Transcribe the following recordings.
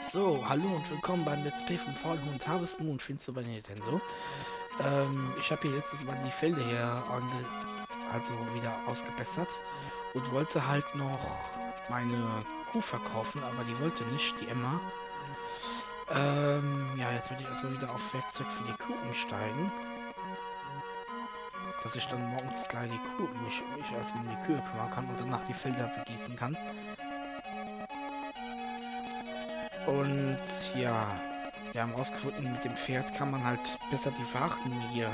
So, hallo und willkommen beim Let's Play vom faulen Hund Harvest Moon für Super Nintendo. Ähm, ich habe hier letztes Mal die Felder hier also wieder ausgebessert und wollte halt noch meine Kuh verkaufen, aber die wollte nicht, die Emma. Ähm, ja, jetzt werde ich erstmal wieder auf Werkzeug für die Kuh umsteigen. Dass ich dann morgens gleich die Kuh, mich, mich erstmal um die Kühe kümmern kann und danach die Felder begießen kann. Und ja, wir haben rausgefunden, mit dem Pferd kann man halt besser die Warten hier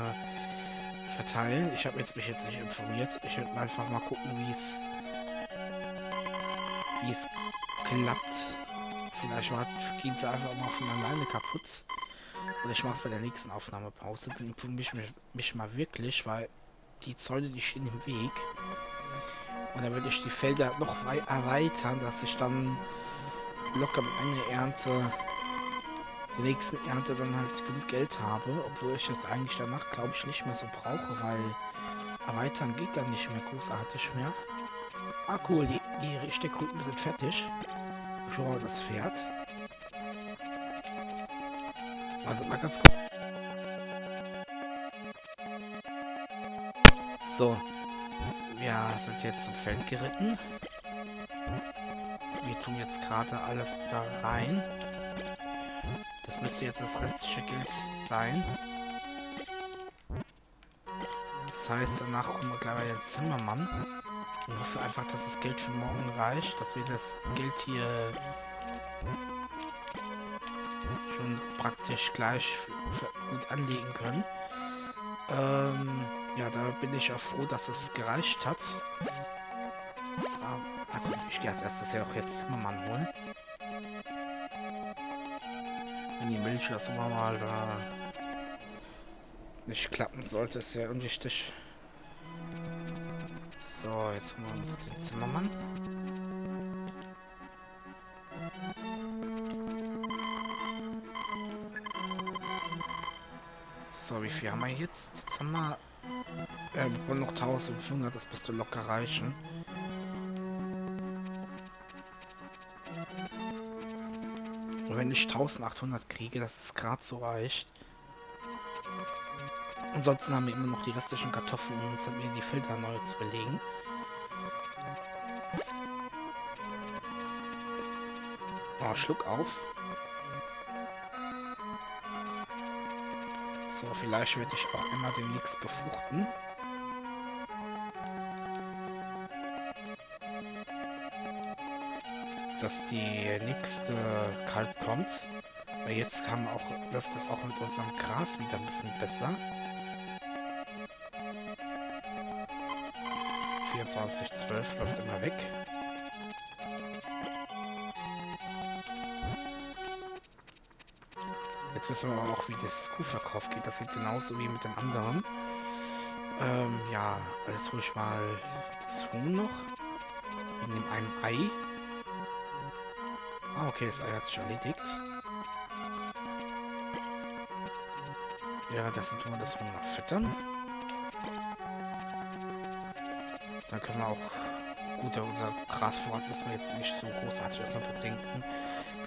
verteilen. Ich habe jetzt mich jetzt nicht informiert. Ich werde einfach mal gucken, wie es wie es klappt. Vielleicht gehen sie einfach mal von alleine kaputt. Oder ich mache es bei der nächsten Aufnahmepause. Dann informiere ich mich, mich mal wirklich, weil die Zäune, die stehen im Weg. Und dann würde ich die Felder noch erweitern, dass ich dann locker mit einer Ernte, der nächsten Ernte dann halt genug Geld habe, obwohl ich das eigentlich danach, glaube ich, nicht mehr so brauche, weil erweitern geht dann nicht mehr großartig mehr. Ah, cool, die, die Steckruten sind fertig. Schon mal das Pferd. Also mal ganz kurz. So. Wir sind jetzt zum Feld geritten tun jetzt gerade alles da rein. Das müsste jetzt das restliche Geld sein. Das heißt, danach kommen wir gleich bei den Zimmermann. Ich hoffe einfach, dass das Geld für morgen reicht, dass wir das Geld hier schon praktisch gleich gut anlegen können. Ähm, ja, da bin ich auch froh, dass es gereicht hat. Na gut, ich gehe als erstes ja auch jetzt Zimmermann holen. Wenn die Milch das immer mal da nicht klappen sollte, ist ja unwichtig. So, jetzt holen wir uns den Zimmermann. So, wie viel haben wir jetzt? Jetzt haben wir... Äh, noch 1500, das müsste locker reichen. Und wenn ich 1800 kriege, dass es gerade so reicht. Ansonsten haben wir immer noch die restlichen Kartoffeln, um uns dann wieder die Filter neu zu belegen. Oh, Schluck auf. So, vielleicht werde ich auch immer demnächst befruchten. Dass die nächste Kalb kommt. Weil jetzt kam auch, läuft das auch mit unserem Gras wieder ein bisschen besser. 24,12 läuft immer weg. Jetzt wissen wir auch, wie das Kuhverkauf geht. Das geht genauso wie mit dem anderen. Ähm, ja, jetzt hole ich mal das Huhn noch. In dem einen Ei. Ah, okay, das Ei hat sich erledigt. Währenddessen tun wir das Huhn noch füttern. Dann können wir auch... Gut, unser Grasvorrat müssen wir jetzt nicht so großartig erstmal bedenken.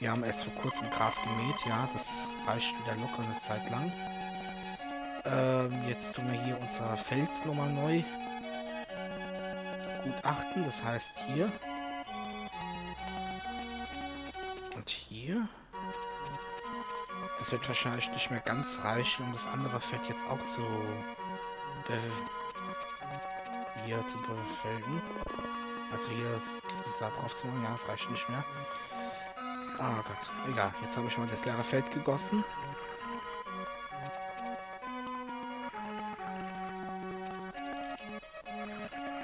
Wir haben erst vor kurzem Gras gemäht, ja, das reicht wieder locker eine Zeit lang. Ähm, jetzt tun wir hier unser Feld nochmal neu gutachten, das heißt hier hier. Das wird wahrscheinlich nicht mehr ganz reichen, um das andere Fett jetzt auch zu hier zu befällen. Also hier die Saat drauf zu machen. Ja, das reicht nicht mehr. Oh Gott, egal. Jetzt habe ich mal das leere Feld gegossen.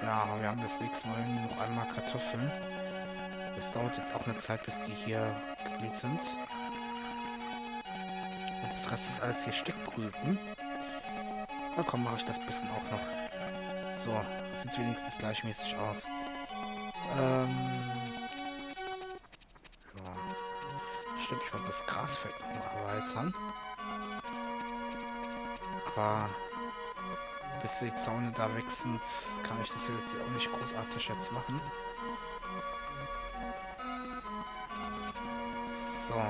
Ja, wir haben das nächste Mal noch einmal Kartoffeln. Das dauert jetzt auch eine Zeit, bis die hier geblüht sind. Und das Rest ist alles hier Steckbrüten. Na komm, mache ich das bisschen auch noch. So, sieht wenigstens gleichmäßig aus. Ähm... Ja. Stimmt, ich wollte das Grasfeld noch mal erweitern. Aber bis die Zaune da weg sind, kann ich das jetzt auch nicht großartig jetzt machen. So.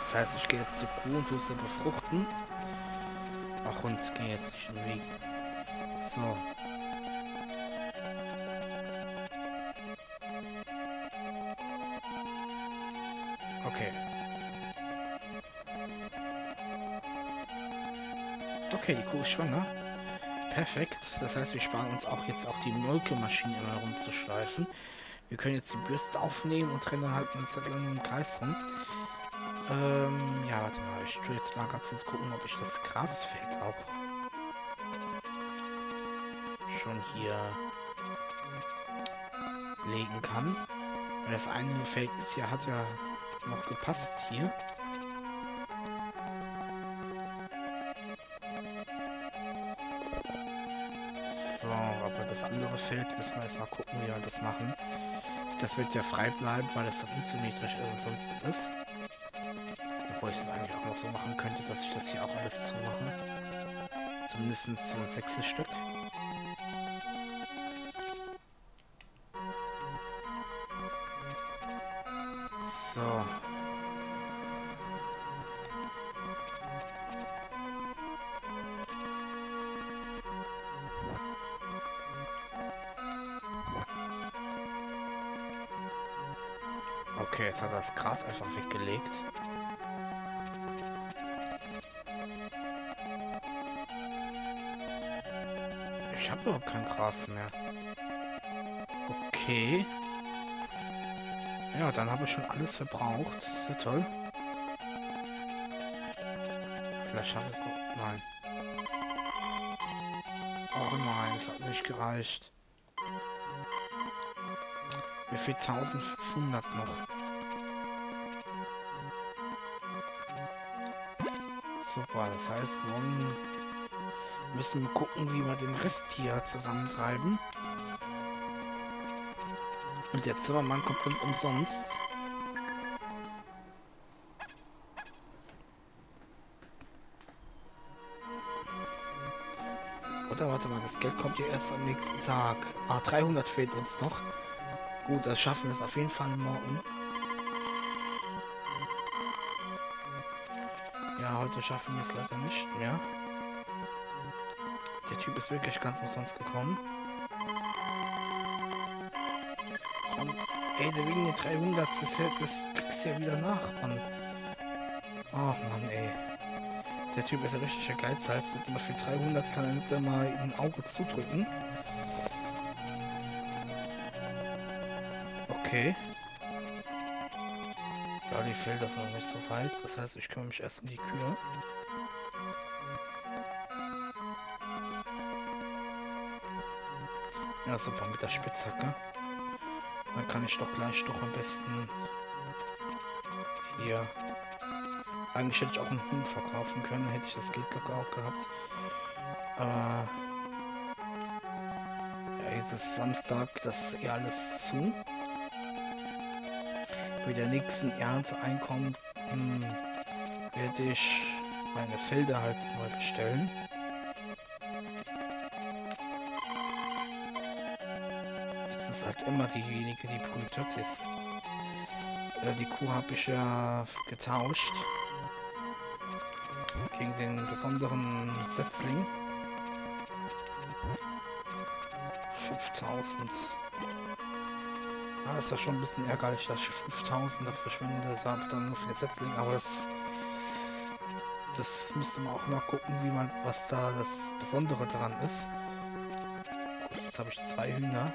Das heißt, ich gehe jetzt zur Kuh und tue sie befruchten. Ach, und gehe jetzt nicht den Weg. So. Okay. Okay, die Kuh ist schwanger. Perfekt. Das heißt, wir sparen uns auch jetzt auch die Molkemaschine immer rumzuschleifen. Wir können jetzt die Bürste aufnehmen und rennen halt eine Zeit lang im Kreis rum. Ähm, ja, warte mal. Ich tue jetzt mal ganz kurz gucken, ob ich das Grasfeld auch schon hier legen kann. Weil das eine Feld ist ja, hat ja noch gepasst hier. So, aber das andere Feld müssen wir erstmal gucken, wie wir das machen. Das wird ja frei bleiben, weil es unsymmetrisch ist ansonsten ist. Obwohl ich das eigentlich auch noch so machen könnte, dass ich das hier auch alles zumache. Zumindest so ein Sechstelstück. So. Okay, jetzt hat er das Gras einfach weggelegt. Ich habe überhaupt kein Gras mehr. Okay. Ja, dann habe ich schon alles verbraucht. Ist ja toll. Vielleicht schaffe ich es noch. Nein. Oh nein, es hat nicht gereicht. Mir fehlt 1500 noch. Super, das heißt, morgen müssen wir gucken, wie wir den Rest hier zusammentreiben. Und der Zimmermann kommt uns umsonst. Oder warte mal, das Geld kommt ja erst am nächsten Tag. Ah, 300 fehlt uns noch. Gut, das schaffen wir es auf jeden Fall morgen. Heute schaffen wir es leider nicht mehr. Der Typ ist wirklich ganz umsonst gekommen. Und, ey, der wegen 300, das, das kriegst du ja wieder nach, Mann. Oh, Mann, ey. Der Typ ist ja richtig der Geizhals. Aber für 300 kann er nicht mal ein Auge zudrücken. Okay. Die Felder sind noch nicht so weit. Das heißt, ich kümmere mich erst um die Kühe. Ja, super, mit der Spitzhacke. Dann kann ich doch gleich doch am besten hier... Eigentlich hätte ich auch einen Hund verkaufen können, hätte ich das Geld locker auch gehabt. Aber... Ja, jetzt ist Samstag, das ist eh alles zu. Bei der nächsten Ernte einkommt, hm, werde ich meine Felder halt neu bestellen. Jetzt ist halt immer diejenige, die brütet. Jetzt, äh, die Kuh habe ich ja getauscht. Gegen den besonderen Setzling. 5000. Ah, ist ja schon ein bisschen ärgerlich, dass ich 5000 da verschwende. Das habe dann nur für den Setzling, aber das. Das müsste man auch mal gucken, wie man, was da das Besondere daran ist. Jetzt habe ich zwei Hühner.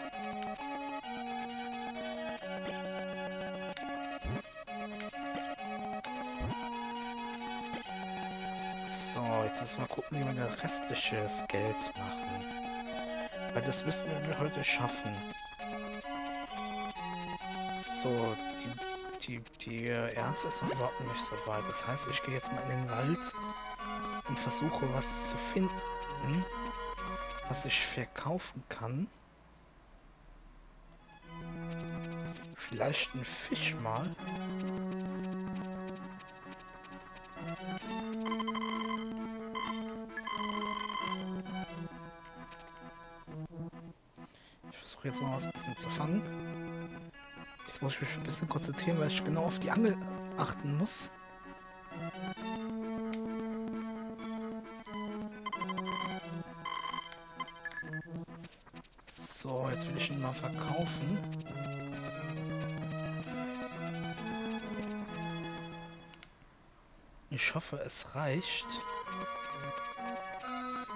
So, jetzt müssen wir gucken, wie wir das restliche Geld machen. Weil das müssten wir heute schaffen. So, die, die, die Ernte ist noch überhaupt nicht so weit. Das heißt, ich gehe jetzt mal in den Wald und versuche was zu finden, was ich verkaufen kann. Vielleicht ein Fisch mal. Ich versuche jetzt mal was ein bisschen zu fangen. Jetzt muss ich mich ein bisschen konzentrieren, weil ich genau auf die Angel achten muss. So, jetzt will ich ihn mal verkaufen. Ich hoffe, es reicht.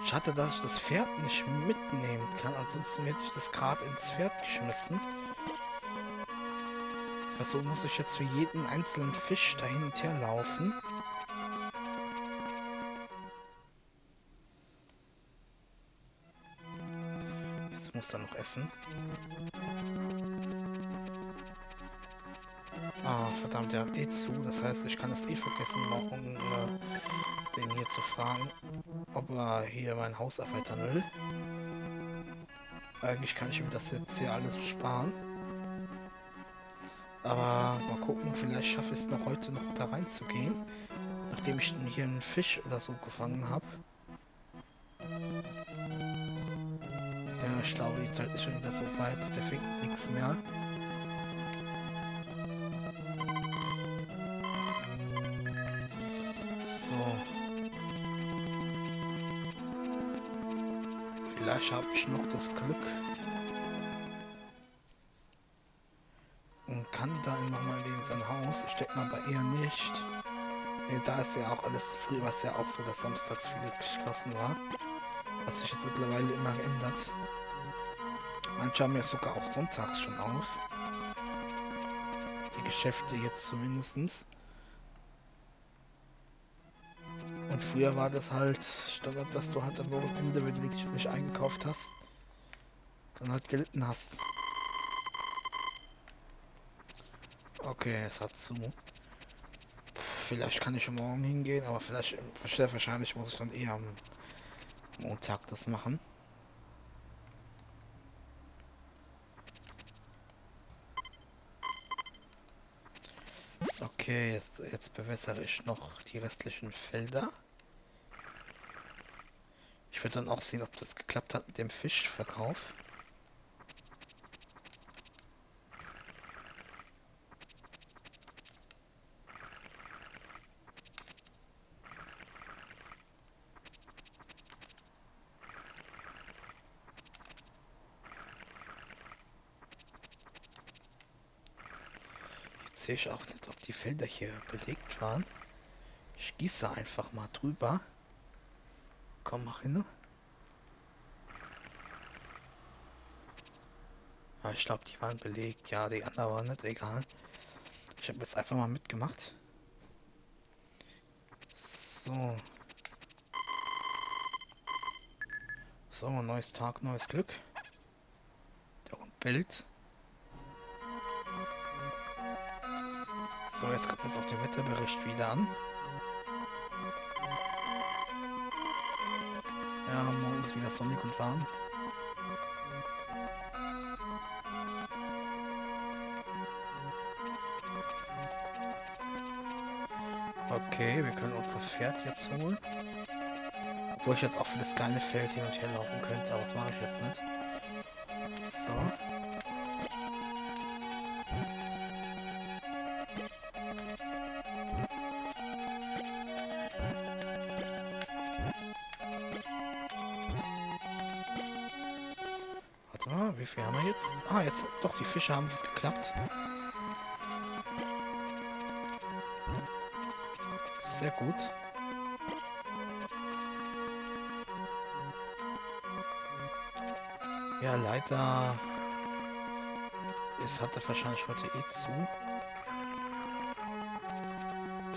Schade, dass ich das Pferd nicht mitnehmen kann. Ansonsten hätte ich das gerade ins Pferd geschmissen. So muss ich jetzt für jeden einzelnen Fisch dahin und her laufen. Jetzt muss er noch essen. Ah, verdammt, der hat eh zu. Das heißt, ich kann es eh vergessen, morgen äh, den hier zu fragen, ob er hier mein Haus erweitern will. Eigentlich kann ich ihm das jetzt hier alles sparen. Aber mal gucken, vielleicht schaffe ich es noch heute noch da reinzugehen. Nachdem ich hier einen Fisch oder so gefangen habe. Ja, ich glaube, die Zeit ist schon wieder so weit. Der fängt nichts mehr. Vielleicht habe ich noch das Glück. Da nochmal in sein Haus. Denke mal aber eher nicht. Da ist ja auch alles, früher war es ja auch so, dass samstags vieles geschlossen war. Was sich jetzt mittlerweile immer geändert. Manche haben ja sogar auch sonntags schon auf. Die Geschäfte jetzt zumindestens. Und früher war das halt Standard, dass du halt am Wochenende, wenn du nicht eingekauft hast, dann halt gelitten hast. Okay, es hat zu. Vielleicht kann ich morgen hingehen, aber vielleicht, wahrscheinlich muss ich dann eher am Montag das machen. Okay, jetzt, jetzt bewässere ich noch die restlichen Felder. Ich werde dann auch sehen, ob das geklappt hat mit dem Fischverkauf. Sehe ich auch nicht, ob die Felder hier belegt waren. Ich gieße einfach mal drüber. Komm, mach hin. Ja, ich glaube, die waren belegt. Ja, die anderen waren nicht. Egal. Ich habe jetzt einfach mal mitgemacht. So. So, neues Tag, neues Glück. Der Hund bellt. So, jetzt gucken wir uns auch den Wetterbericht wieder an. Ja, morgen ist wieder sonnig und warm. Okay, wir können unser Pferd jetzt holen. Obwohl ich jetzt auch für das kleine Feld hin und her laufen könnte, aber das mache ich jetzt nicht. So. Viel haben wir jetzt? Ah, jetzt doch, die Fische haben geklappt. Sehr gut. Ja, leider... Es hatte wahrscheinlich heute eh zu.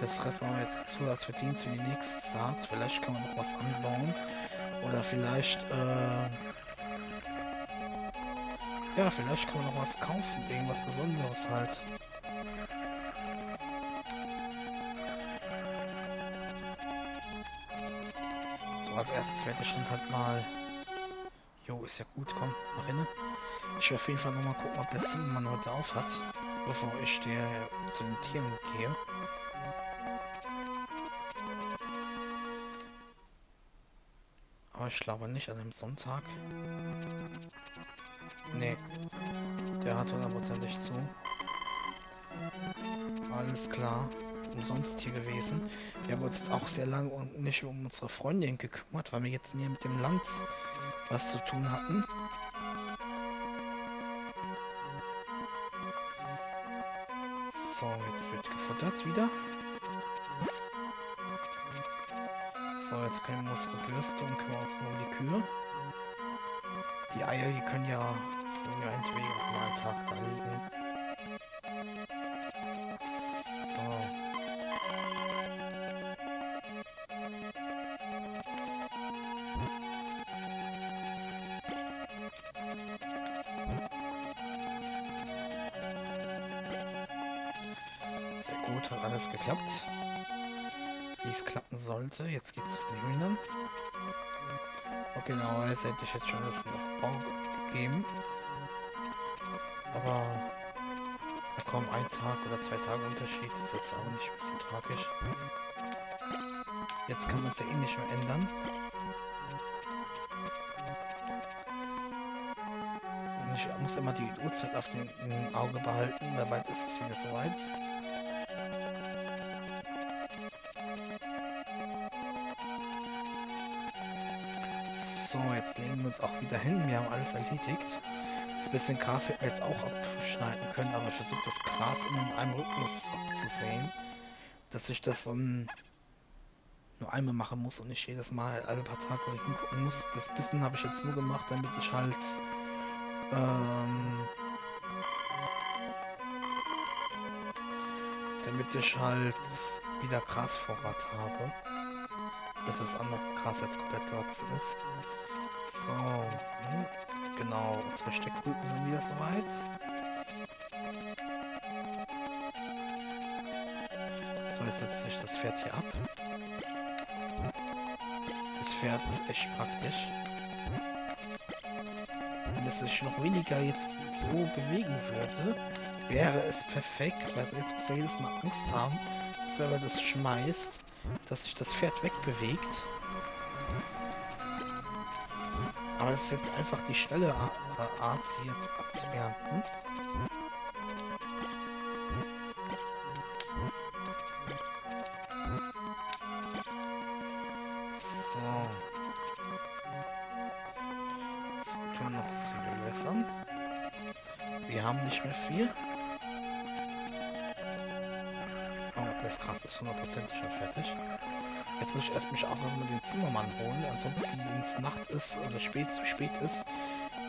Das Rest machen wir jetzt Zusatzverdienst für die nächste Saat. Vielleicht kann man noch was anbauen. Oder vielleicht... Äh ja, vielleicht kann man noch was kaufen, irgendwas Besonderes halt. So, als erstes werde ich dann halt mal... Jo, ist ja gut, komm, mach hin. Ich will auf jeden Fall nochmal gucken, ob der Zimmermann heute auf hat, bevor ich der zu den Tieren gehe. Aber ich glaube nicht an einem Sonntag. Nee. Der hat hundertprozentig zu. Alles klar. Umsonst hier gewesen. Wir haben uns auch sehr lange nicht um unsere Freundin gekümmert, weil wir jetzt mehr mit dem Land was zu tun hatten. So, jetzt wird gefuttert wieder. So, jetzt können wir unsere Bürste und kümmern uns um die Kühe. Die Eier, die können ja mir entweder auch mal einen Tag da liegen. gut, hat alles geklappt. Wie es klappen sollte. Jetzt geht's zu den Hühnern. Und genauerweise hätte ich jetzt schon das noch Bau gegeben. Aber da kommen ein Tag oder zwei Tage Unterschied. Ist jetzt auch nicht mehr so tragisch. Jetzt kann man es ja eh nicht mehr ändern. Und ich muss immer die Uhrzeit auf dem Auge behalten, weil bald ist es wieder soweit. So, jetzt legen wir uns auch wieder hin. Wir haben alles erledigt. Bisschen Gras hätten wir jetzt auch abschneiden können, aber ich versuche das Gras in einem Rhythmus abzusehen. Dass ich das so nur einmal machen muss und nicht jedes Mal alle paar Tage hingucken muss. Das bisschen habe ich jetzt nur gemacht, damit ich halt ähm, damit ich halt wieder Grasvorrat habe. Bis das andere Gras jetzt komplett gewachsen ist. So, hm, genau, unsere Steckrüben sind wieder soweit. So, jetzt setzt sich das Pferd hier ab. Das Pferd ist echt praktisch. Wenn es sich noch weniger jetzt so bewegen würde, wäre es perfekt, weil jetzt müssen wir jedes Mal Angst haben, dass wenn man das schmeißt, dass sich das Pferd wegbewegt. Es ist jetzt einfach die schnelle Art, sie jetzt abzuernten. So. Jetzt tun wir noch das hier bewässern. Wir haben nicht mehr viel. Oh, das Gras ist hundertprozentig schon fertig. Jetzt muss ich erst mich auch erstmal den Zimmermann holen. Ansonsten, wenn es Nacht ist oder spät zu spät ist,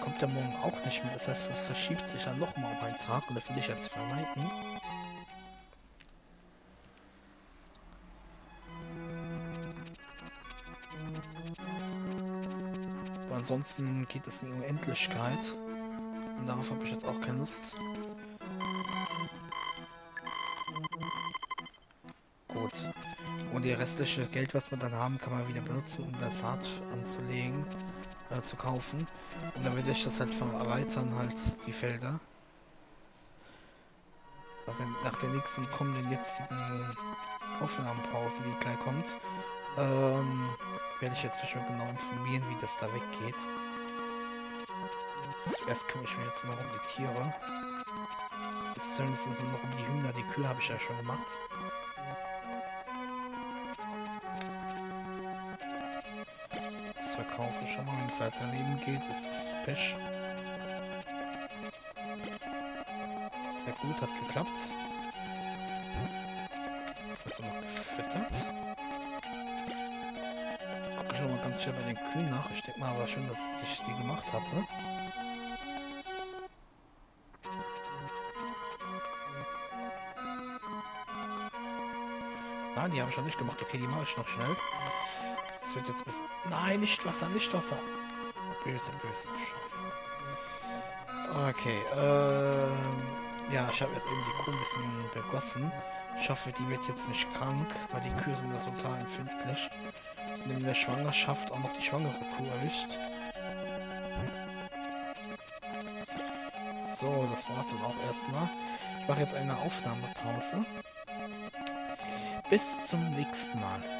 kommt der morgen auch nicht mehr. Das heißt, das verschiebt sich dann nochmal um einen Tag und das will ich jetzt vermeiden. Aber ansonsten geht es in Unendlichkeit. Und darauf habe ich jetzt auch keine Lust. Die restliche Geld, was wir dann haben, kann man wieder benutzen, um das Saat anzulegen, äh, zu kaufen. Und dann werde ich das halt erweitern, halt die Felder. Nach, den, nach der nächsten kommenden jetzigen Aufnahmenpause, die gleich kommt, ähm, werde ich jetzt mal genau informieren, wie das da weggeht. Erst kümmere ich mich jetzt noch um die Tiere. Zumindest noch um die Hühner, die Kühe habe ich ja schon gemacht. Verkaufe schon mal, wenn es halt daneben geht, ist Pech. Sehr gut, hat geklappt. Jetzt wird noch gefüttert. Jetzt gucke ich schon mal ganz schnell bei den Kühen nach. Ich denke mal aber schon, dass ich die gemacht hatte. Nein, die habe ich noch nicht gemacht. Okay, die mache ich noch schnell wird jetzt bis... Nein, nicht Wasser, nicht Wasser. Böse, böse, scheiße. Okay, ähm... Ja, ich habe jetzt eben die Kuh ein bisschen begossen. Ich hoffe, die wird jetzt nicht krank, weil die Kühe sind da total empfindlich. In der Schwangerschaft auch noch die schwangere Kuh erwischt. So, das war's dann auch erstmal. Ich mache jetzt eine Aufnahmepause. Bis zum nächsten Mal.